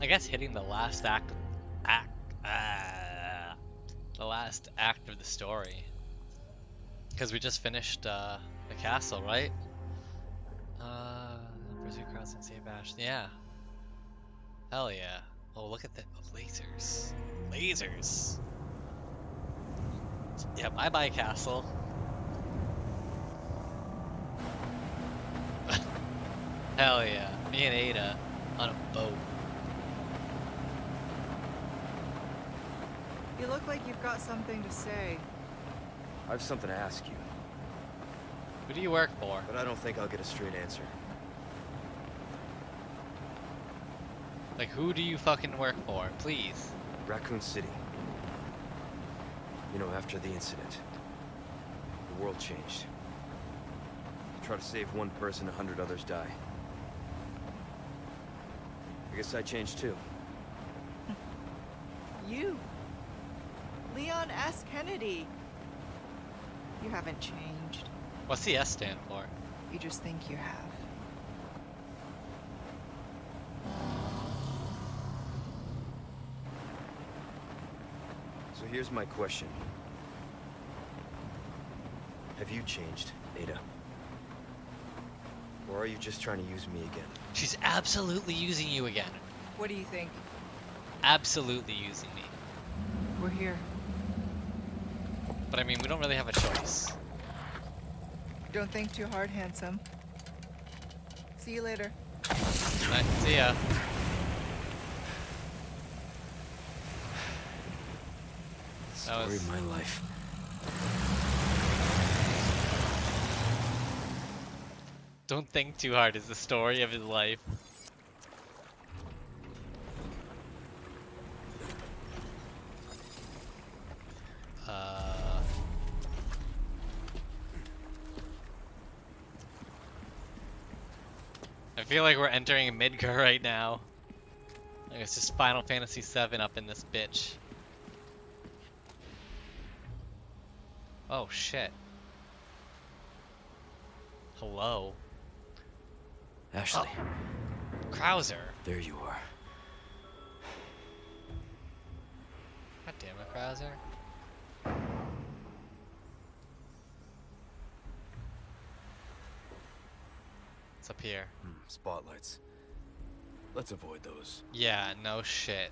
I guess hitting the last act, act, uh, the last act of the story. Because we just finished uh, the castle, right? Uh, pursue Krauser and save Ash. Yeah. Hell yeah. Oh, look at the lasers. Lasers. Yeah, bye bye, castle. Hell yeah. Me and Ada on a boat. You look like you've got something to say. I have something to ask you, Who do you work for? but I don't think I'll get a straight answer. Like, who do you fucking work for? Please. Raccoon City. You know, after the incident, the world changed. You Try to save one person, a hundred others die. I guess I changed too. You. Leon S. Kennedy. You haven't changed. What's the S stand for? You just think you have. So here's my question. Have you changed, Ada? Or are you just trying to use me again? She's absolutely using you again. What do you think? Absolutely using me. We're here. But I mean, we don't really have a choice. Don't think too hard, handsome. See you later. Alright, see ya. That Story was- of my life. Don't think too hard is the story of his life. Uh, I feel like we're entering Midgar right now. Like it's just Final Fantasy VII up in this bitch. Oh shit. Hello. Ashley, oh. Krauser. there you are. God damn it, Krauser. It's up here. Hmm, spotlights. Let's avoid those. Yeah, no shit.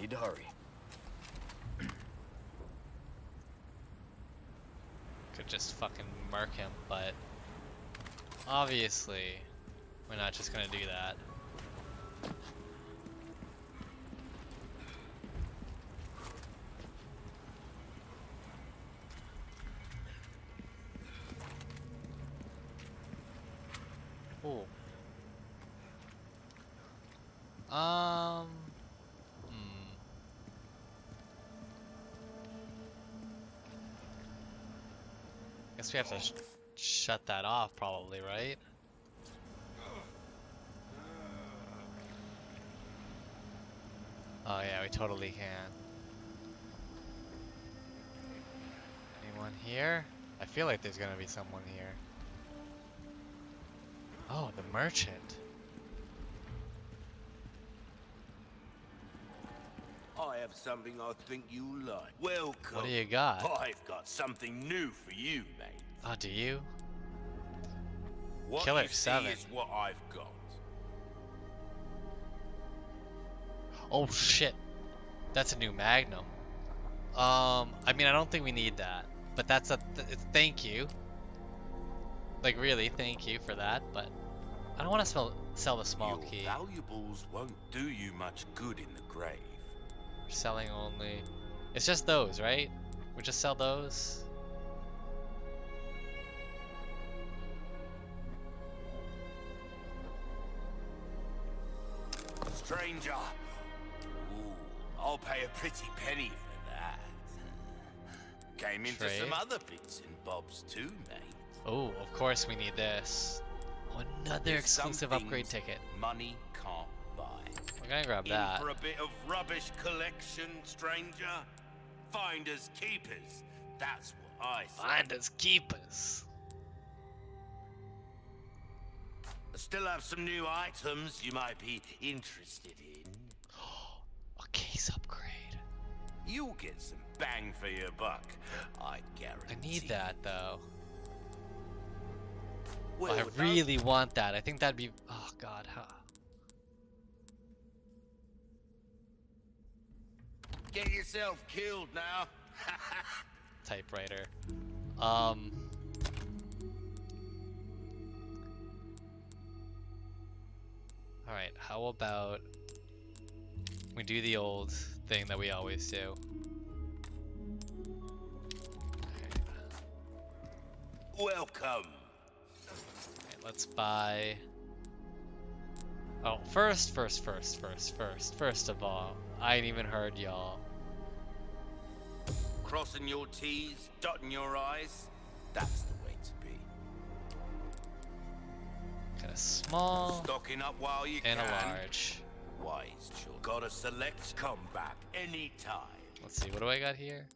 Need to hurry. Could just fucking murk him, but obviously we're not just gonna do that. Ooh. Um. Hmm. Guess we have to sh shut that off, probably, right? Oh yeah, we totally can. Anyone here? I feel like there's gonna be someone here. Oh, the merchant. I have something I think you like. Welcome. What do you got? I've got something new for you, mate. Oh, do you? What Killer you see seven. is what I've got. Oh shit. That's a new Magnum. Um, I mean, I don't think we need that, but that's a th thank you. Like really, thank you for that, but I don't want to sell sell the small Your key. valuables won't do you much good in the grave. We're selling only. It's just those, right? We just sell those. Stranger. Ooh, I'll pay a pretty penny for that. Came into Trade. some other bits and bobs too, mate. Oh, of course we need this. Another There's exclusive upgrade ticket. Money can't buy. We're gonna grab In that. for a bit of rubbish collection, stranger? Finders keepers. That's what I. Finders keepers. I still have some new items you might be interested in. A case upgrade. You'll get some bang for your buck, I guarantee. I need that though. Well, I don't really want that. I think that'd be. Oh god. Huh. get yourself killed now. Typewriter. Um. Alright, how about we do the old thing that we always do? Welcome. Alright, let's buy. Oh, first, first, first, first, first, first of all, I ain't even heard y'all. Crossing your T's, dotting your I's. That's the a small Stocking up while you and a can. large. Wise children. Gotta select. Come back anytime. Let's see, what do I got here?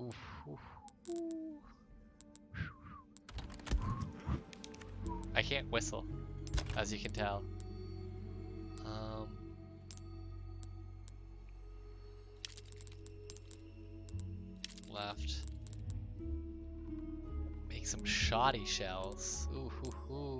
Ooh. I can't whistle, as you can tell. Um, left. Make some shoddy shells. Ooh, hoo, hoo.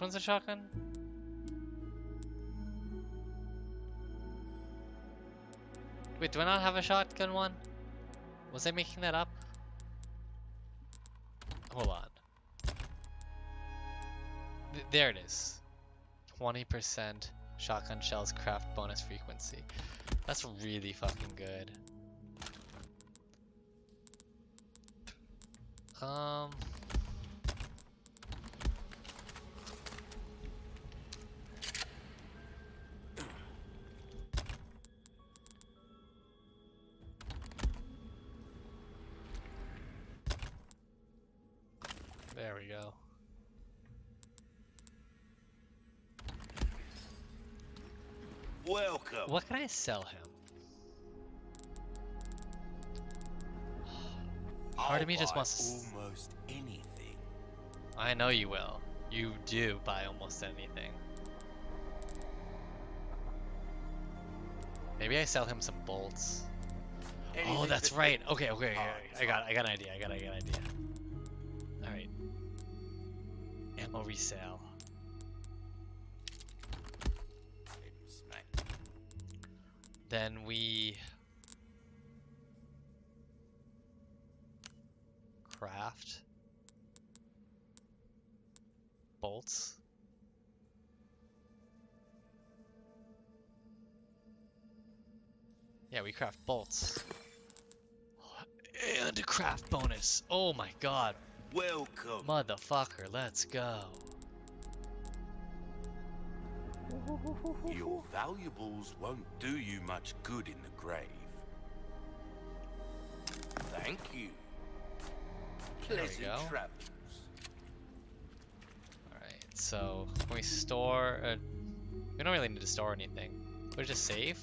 Which one's a shotgun? Wait, do I not have a shotgun one? Was I making that up? Hold on. Th- there it is. 20% shotgun shells craft bonus frequency. That's really fucking good. Um. Sell him? Part of me just wants to almost anything. I know you will. You do buy almost anything. Maybe I sell him some bolts. Oh, that's to right. Okay, okay, okay. I got, I got an idea. I got, I got an idea. All right. Ammo resale. Then we craft bolts. Yeah, we craft bolts. And a craft bonus. Oh my god. Welcome. Motherfucker, let's go. Your valuables won't do you much good in the grave. Thank you. There we Pleasant go. travels. Alright, so can we store a... We don't really need to store anything. We're just safe.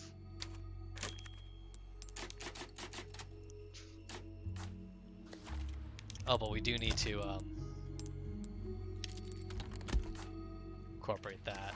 Oh, but we do need to um, incorporate that.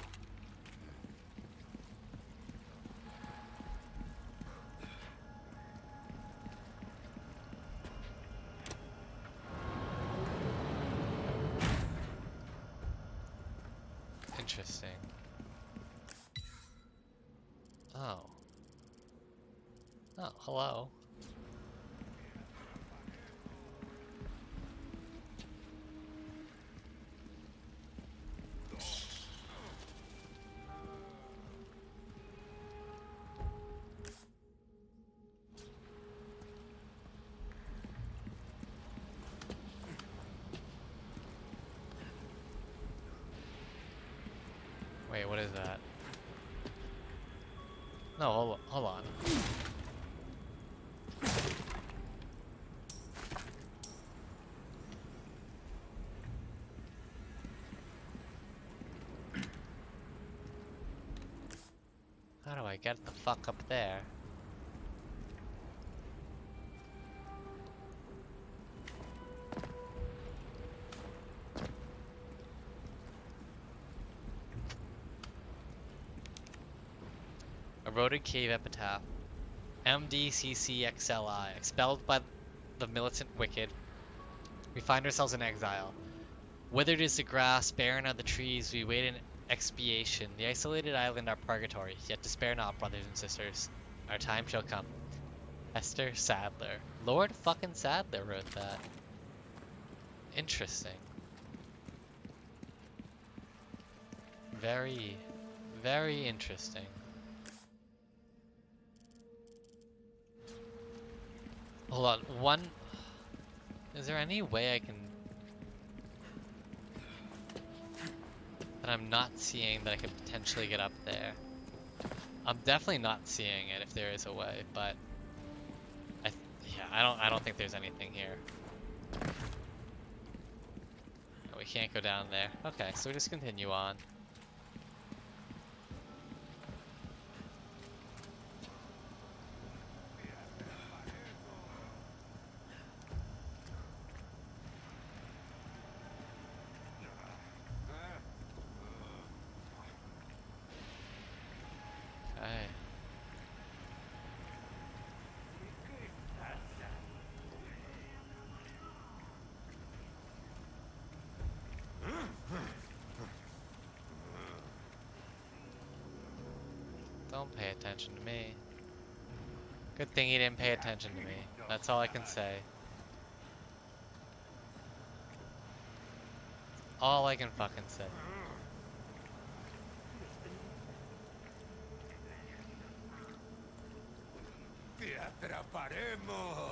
Get the fuck up there? Eroded Cave Epitaph. MDCCXLI. Expelled by the militant wicked. We find ourselves in exile. Withered is the grass, barren are the trees, we wait in expiation. The isolated island our purgatory, yet despair not, brothers and sisters. Our time shall come. Esther Saddler. Lord fucking Saddler wrote that. Interesting. Very, very interesting. Hold on, one... Is there any way I can... That I'm not seeing that I could potentially get up there? I'm definitely not seeing it if there is a way, but... I yeah, I don't, I don't think there's anything here. No, we can't go down there. Okay, so we just continue on. Don't pay attention to me. Good thing he didn't pay attention to me. That's all I can say. All I can fucking say. ¡Te atraparemos!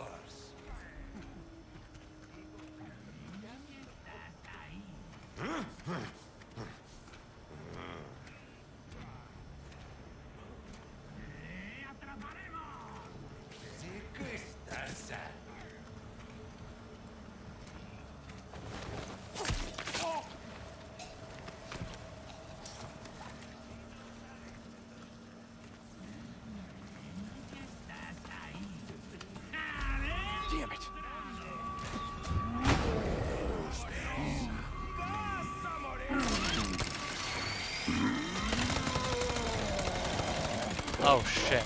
Oh shit.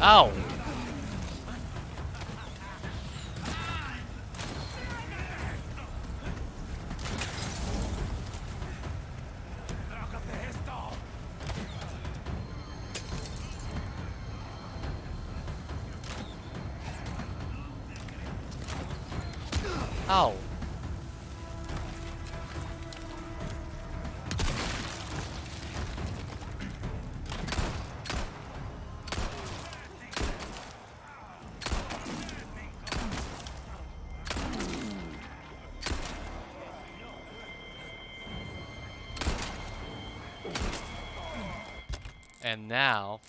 Ow!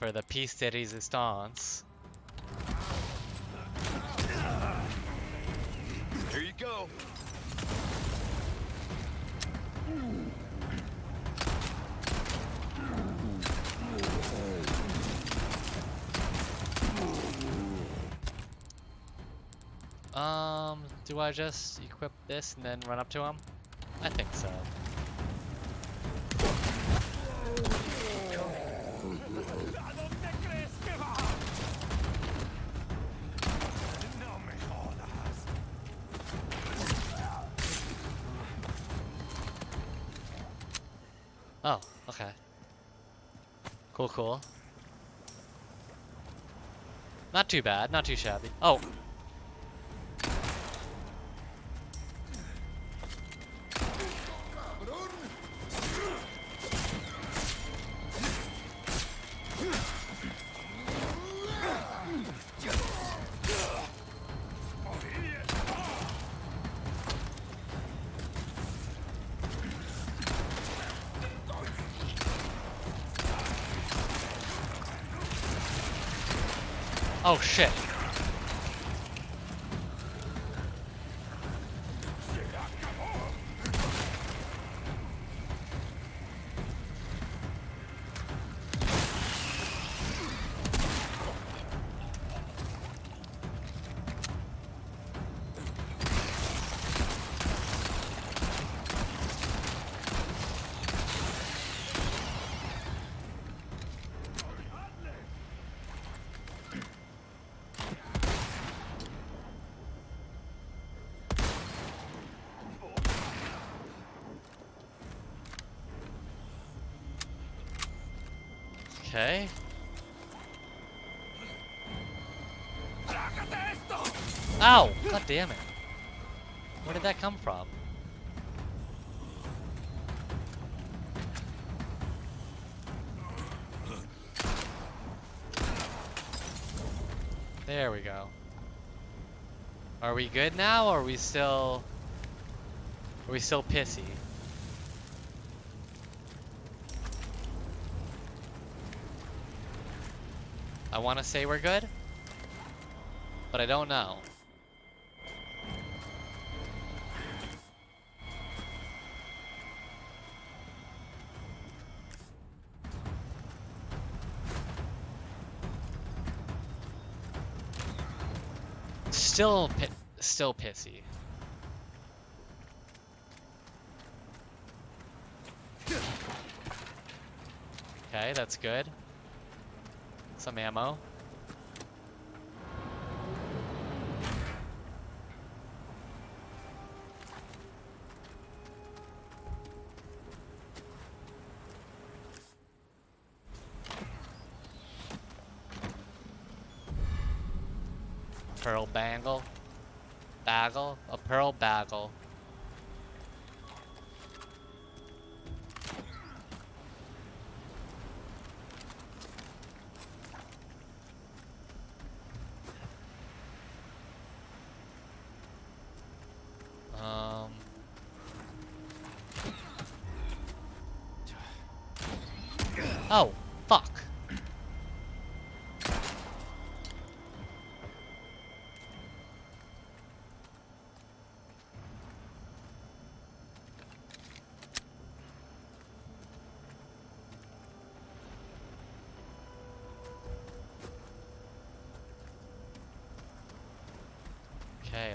For the piece de resistance. Here you go. Um, do I just equip this and then run up to him? I think so. Oh, okay. Cool, cool. Not too bad, not too shabby. Oh! Okay. Ow! God damn it. Where did that come from? There we go. Are we good now, or are we still... Are we still pissy? Want to say we're good, but I don't know. Still, pi still pissy. Okay, that's good. Some ammo. Pearl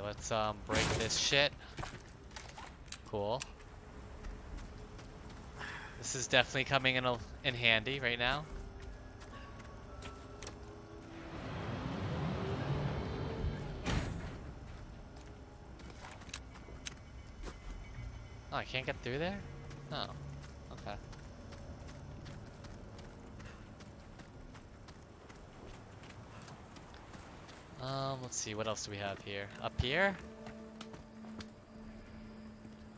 let's um break this shit. Cool. This is definitely coming in a, in handy right now. Oh, I can't get through there? Oh, okay. Um, let's see, what else do we have here? Up here?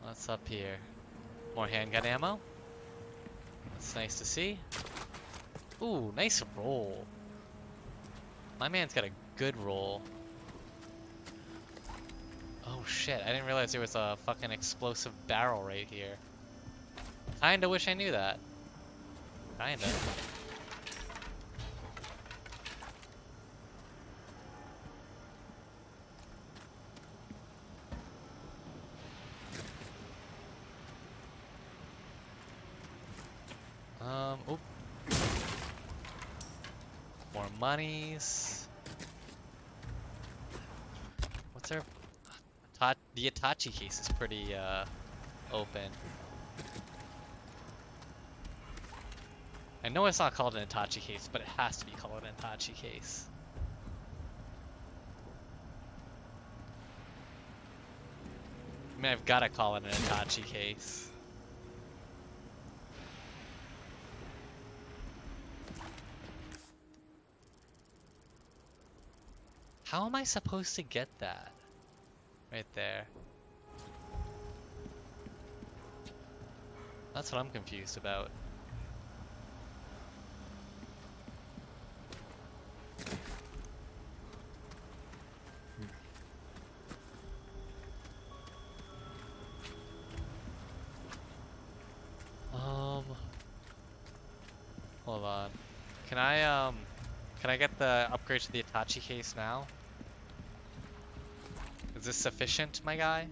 What's up here? More handgun ammo. That's nice to see. Ooh, nice roll. My man's got a good roll. Oh shit, I didn't realize there was a fucking explosive barrel right here. Kinda wish I knew that. Kinda. 20s. What's our... The Itachi case is pretty uh, open. I know it's not called an Itachi case, but it has to be called an Itachi case. I mean, I've got to call it an Itachi case. How am I supposed to get that? Right there. That's what I'm confused about. Um, hold on. Can I um, can I get the upgrade to the Itachi case now? Is this sufficient, my guy?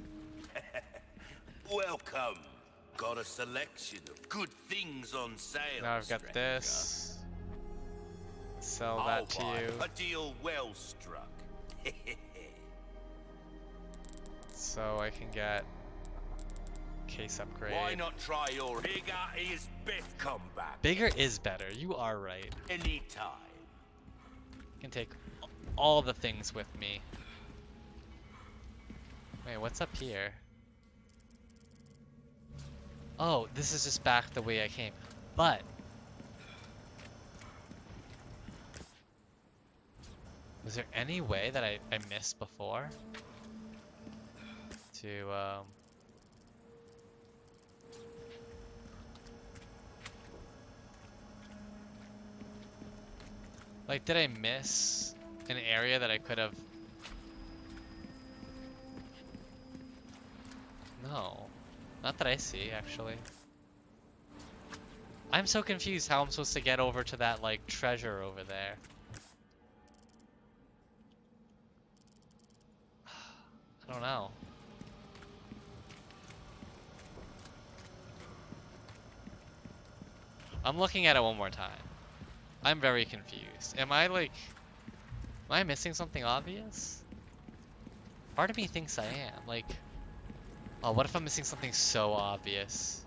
Welcome. Got a selection of good things on sale. Now I've got stranger. this. Sell I'll that to buy you. A deal well struck. So I can get case upgrade. Why not try your bigger is best comeback Bigger is better. You are right. anytime. I can take all the things with me. Wait, what's up here? Oh, this is just back the way I came. But... Was there any way that I, I missed before? To, um... Like, did I miss an area that I could have No. Not that I see, actually. I'm so confused how I'm supposed to get over to that, like, treasure over there. I don't know. I'm looking at it one more time. I'm very confused. Am I like... Am I missing something obvious? Part of me thinks I am. Like... Oh, what if I'm missing something so obvious?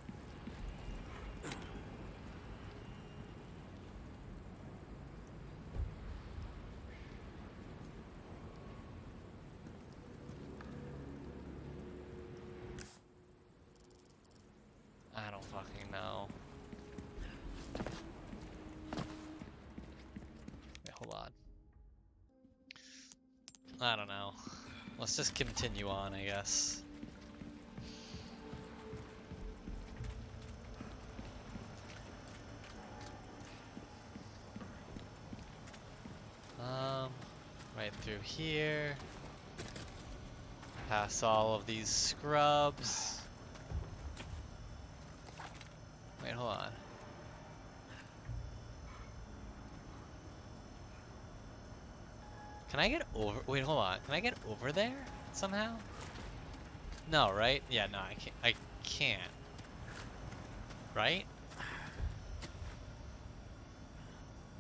I don't fucking know. Wait, hold on. I don't know. Let's just continue on, I guess. Through here. Pass all of these scrubs. Wait, hold on. Can I get over? Wait, hold on. Can I get over there somehow? No, right? Yeah, no, I can't. I can't. Right?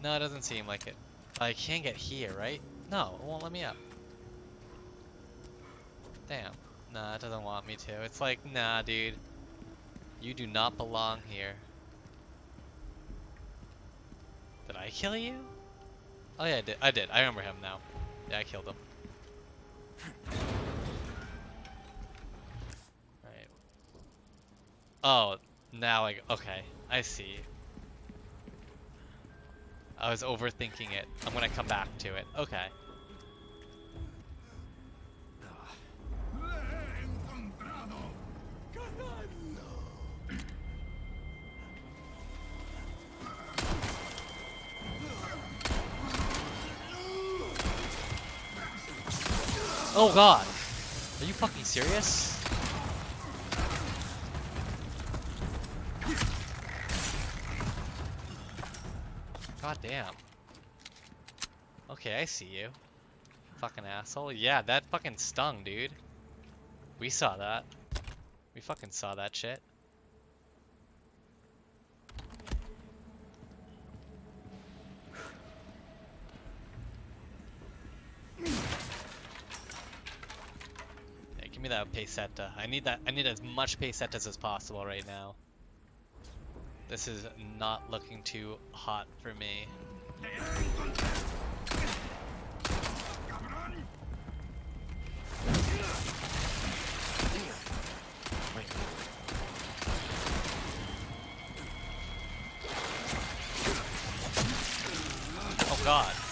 No, it doesn't seem like it. I can't get here, right? No, it won't let me up. Damn. Nah, it doesn't want me to. It's like, nah, dude. You do not belong here. Did I kill you? Oh yeah, I did. I did. I remember him now. Yeah, I killed him. Oh, now I... Okay, I see. I was overthinking it. I'm gonna come back to it. Okay. Oh god! Are you fucking serious? God damn. Okay, I see you. Fucking asshole. Yeah, that fucking stung, dude. We saw that. We fucking saw that shit. Yeah, give me that peseta. I need that. I need as much pesetas as possible right now. This is not looking too hot for me. Oh god.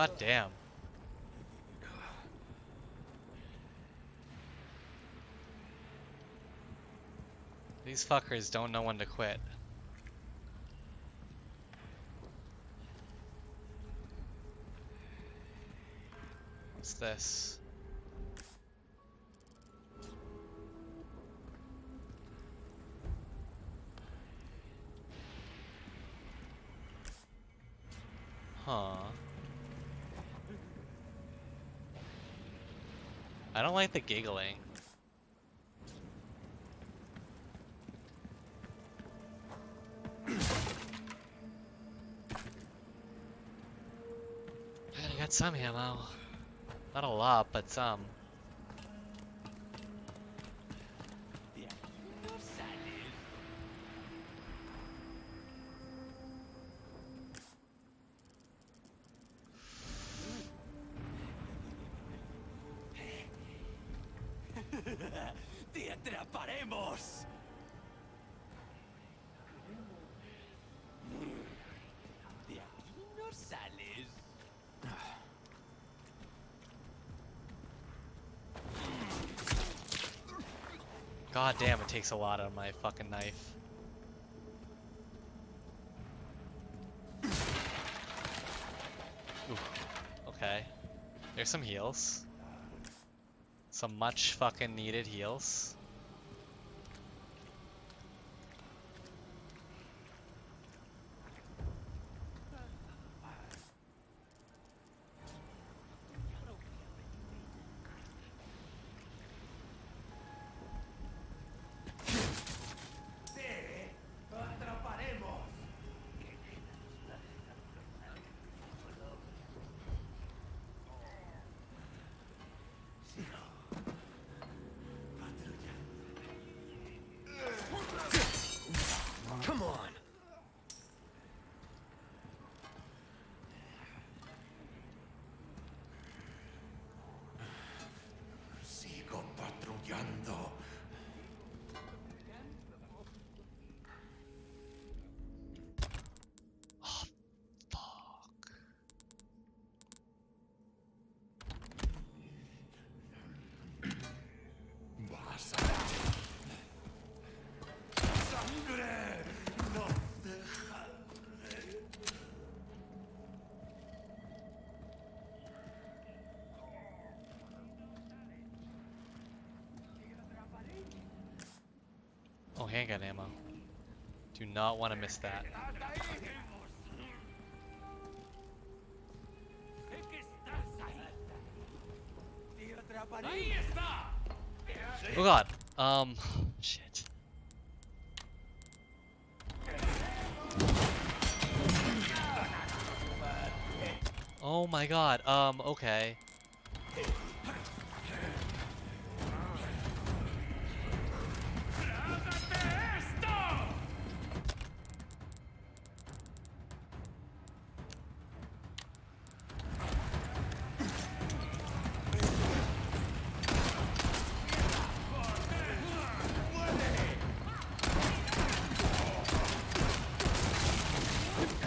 God damn. These fuckers don't know when to quit. What's this? Like the giggling. I got some ammo. Not a lot, but some. God damn, it takes a lot out of my fucking knife. Oof. Okay. There's some heals. Some much fucking needed heals. Handgun ammo. Do not want to miss that. Oh god. Um, shit. Oh my god. Um, okay.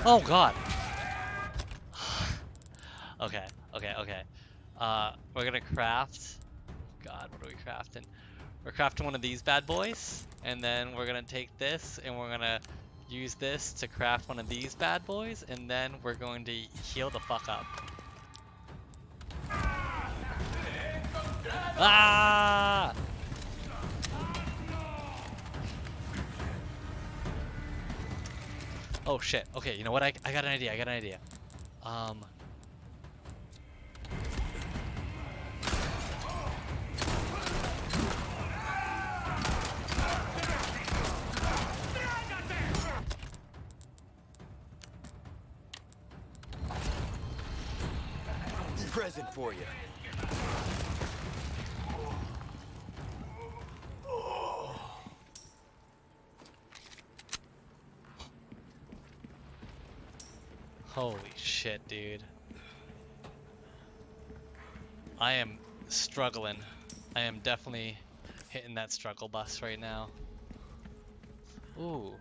Oh god. okay, okay, okay. Uh, we're gonna craft. God, what are we crafting? We're crafting one of these bad boys, and then we're gonna take this and we're gonna use this to craft one of these bad boys, and then we're going to heal the fuck up. Ah! Oh shit. Okay, you know what? I, I got an idea. I got an idea. Um. Dude. I am struggling. I am definitely hitting that struggle bus right now. Ooh.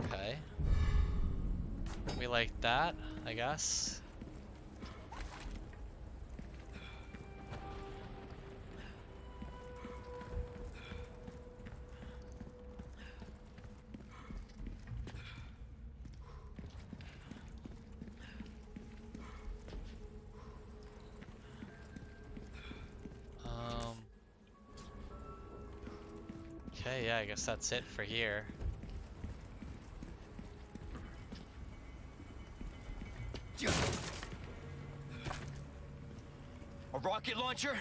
Okay. We like that, I guess. I guess that's it for here. A rocket launcher?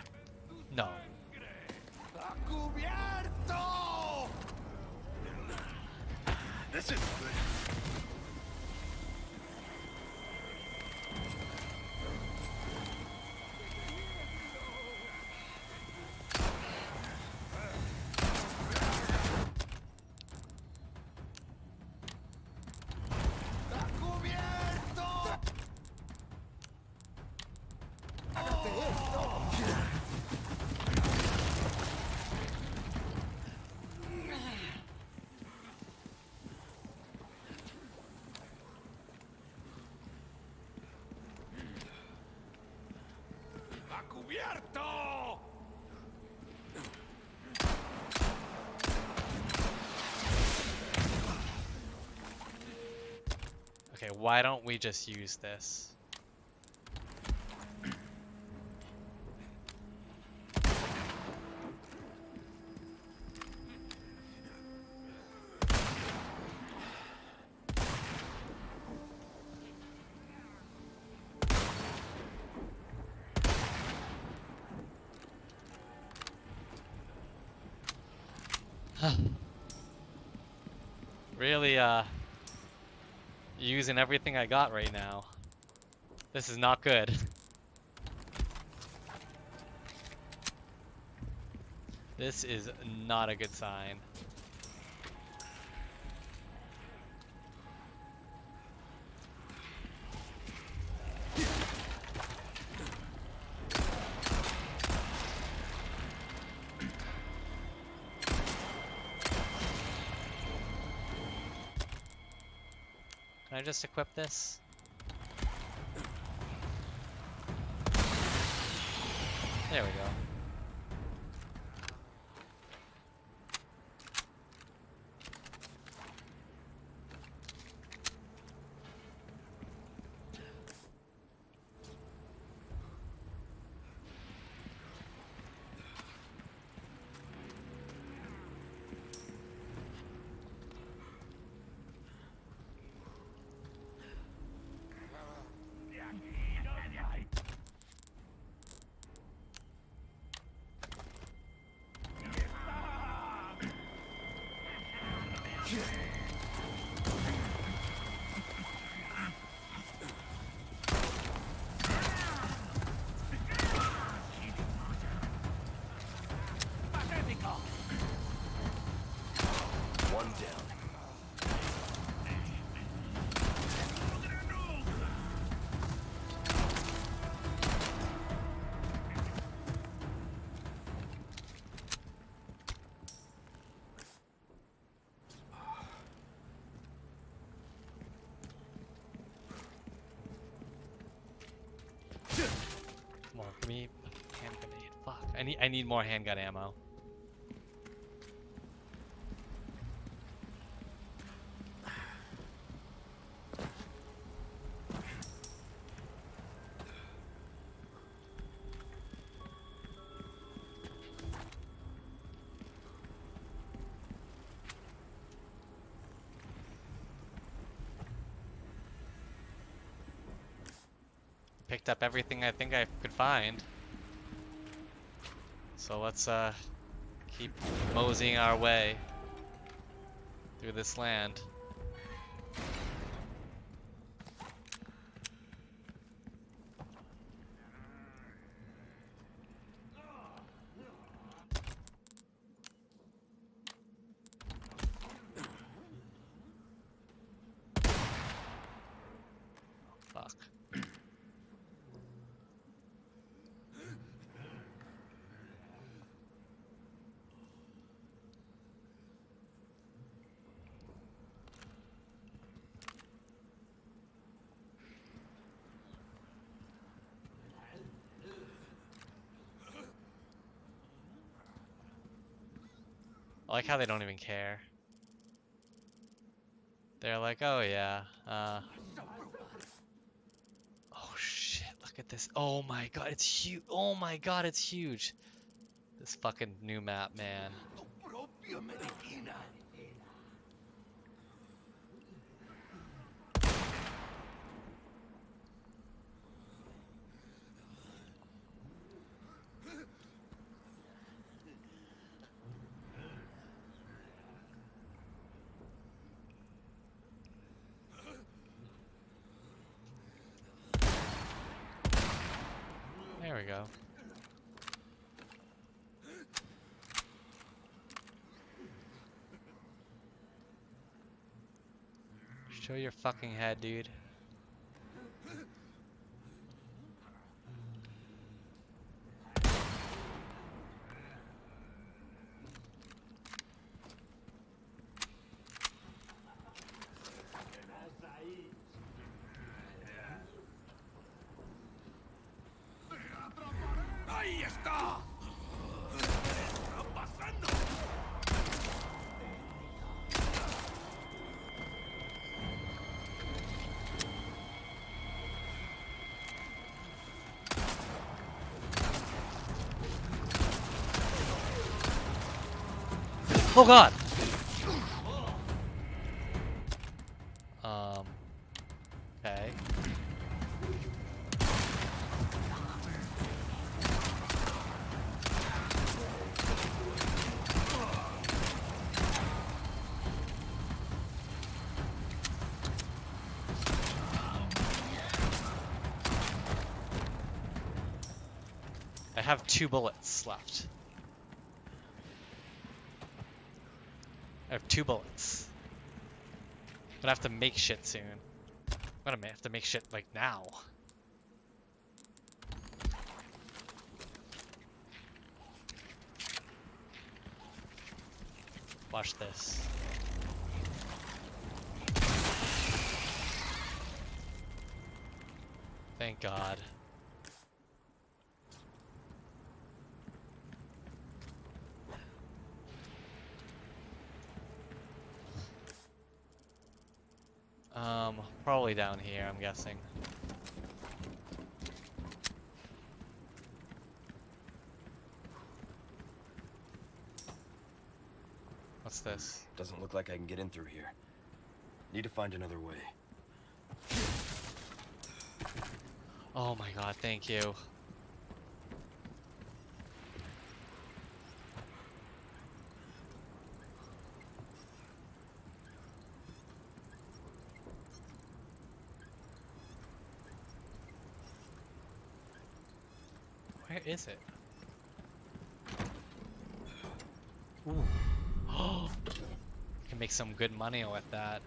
Why don't we just use this? really, uh, using everything I got right now. This is not good. This is not a good sign. I just equip this? There we go. Need I need more handgun ammo. Picked up everything I think I could find. So let's uh keep moseying our way through this land. I like how they don't even care. They're like, oh yeah, uh... Oh shit, look at this. Oh my god, it's huge. Oh my god, it's huge. This fucking new map, man. There we go. Show your fucking head, dude. ¡Ahí está! Oh god! Um. Okay. I have two bullets left. I have two bullets. Gonna have to make shit soon. I'm gonna have to make shit like now. Watch this. Thank God. Um, probably down here, I'm guessing. What's this? Doesn't look like I can get in through here. Need to find another way. Oh my god, thank you. Where is it? Ooh. Oh, can make some good money with that.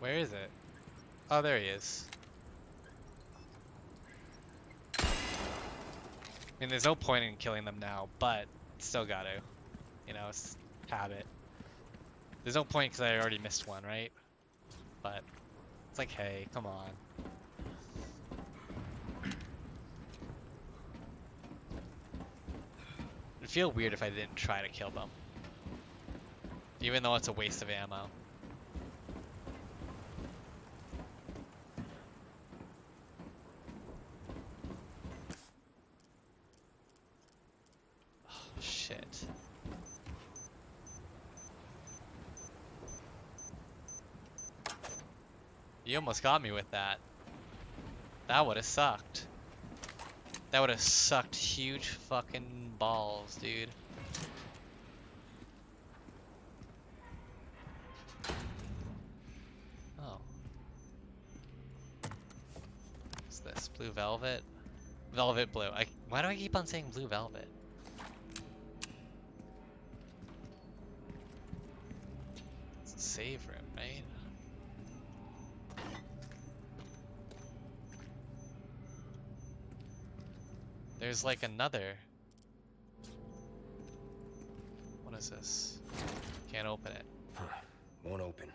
Where is it? Oh, there he is. I mean, there's no point in killing them now, but still gotta. You know, it's habit. There's no point because I already missed one, right? But it's like, hey, come on. It'd feel weird if I didn't try to kill them. Even though it's a waste of ammo. Oh, shit. You almost got me with that. That would have sucked. That would have sucked huge fucking balls, dude. Oh. What's this? Blue velvet? Velvet blue. I, why do I keep on saying blue velvet? It's a There's like another. What is this? Can't open it. Won't open.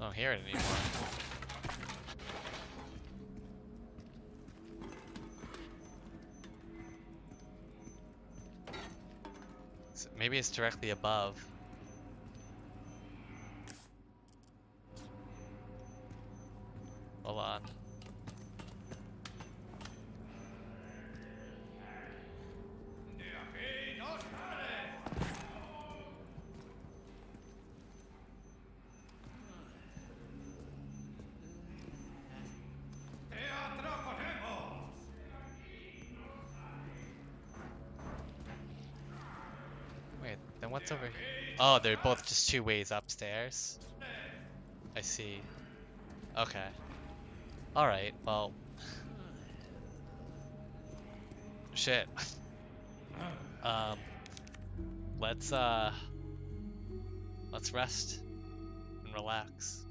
I don't hear it anymore. Maybe it's directly above. Hold on. Wait, then what's over here? Oh, they're both just two ways upstairs. I see. Okay. Alright, well. Shit. um. Let's, uh. Let's rest and relax.